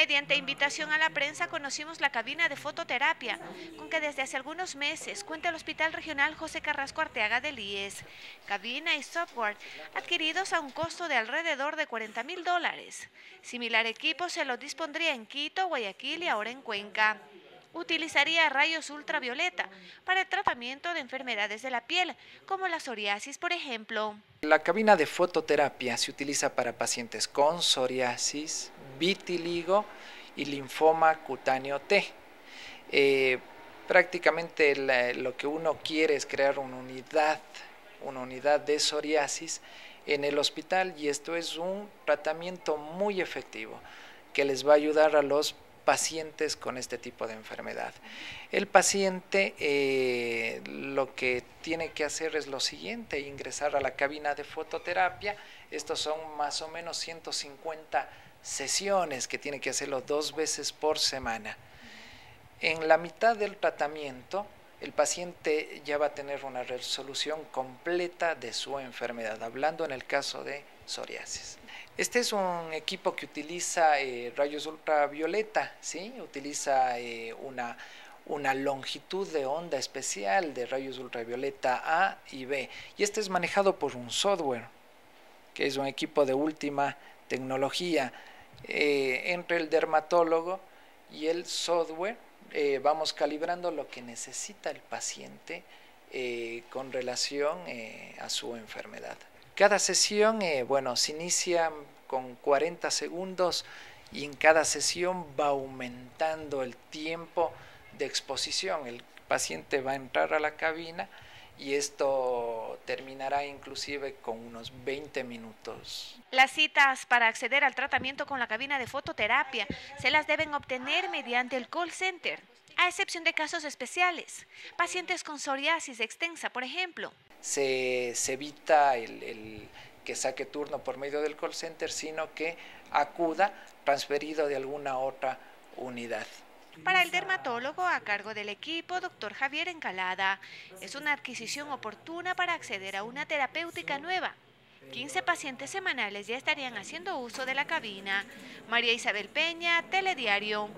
Mediante invitación a la prensa conocimos la cabina de fototerapia, con que desde hace algunos meses cuenta el Hospital Regional José Carrasco Arteaga del IES. Cabina y software adquiridos a un costo de alrededor de 40 mil dólares. Similar equipo se lo dispondría en Quito, Guayaquil y ahora en Cuenca utilizaría rayos ultravioleta para el tratamiento de enfermedades de la piel, como la psoriasis, por ejemplo. La cabina de fototerapia se utiliza para pacientes con psoriasis, vitiligo y linfoma cutáneo T. Eh, prácticamente lo que uno quiere es crear una unidad, una unidad de psoriasis en el hospital y esto es un tratamiento muy efectivo que les va a ayudar a los pacientes con este tipo de enfermedad. El paciente eh, lo que tiene que hacer es lo siguiente, ingresar a la cabina de fototerapia. Estos son más o menos 150 sesiones que tiene que hacerlo dos veces por semana. En la mitad del tratamiento, el paciente ya va a tener una resolución completa de su enfermedad, hablando en el caso de psoriasis. Este es un equipo que utiliza eh, rayos ultravioleta, ¿sí? utiliza eh, una, una longitud de onda especial de rayos ultravioleta A y B. Y este es manejado por un software, que es un equipo de última tecnología. Eh, entre el dermatólogo y el software vamos calibrando lo que necesita el paciente con relación a su enfermedad. Cada sesión, eh, bueno, se inicia con 40 segundos y en cada sesión va aumentando el tiempo de exposición. El paciente va a entrar a la cabina y esto terminará inclusive con unos 20 minutos. Las citas para acceder al tratamiento con la cabina de fototerapia se las deben obtener mediante el call center, a excepción de casos especiales, pacientes con psoriasis extensa, por ejemplo se, evita el, que saque turno por medio del call center, sino que acuda transferido de alguna otra unidad. Para el dermatólogo a cargo del equipo, doctor Javier Encalada, es una adquisición oportuna para acceder a una terapéutica nueva. 15 pacientes semanales ya estarían haciendo uso de la cabina. María Isabel Peña, Telediario.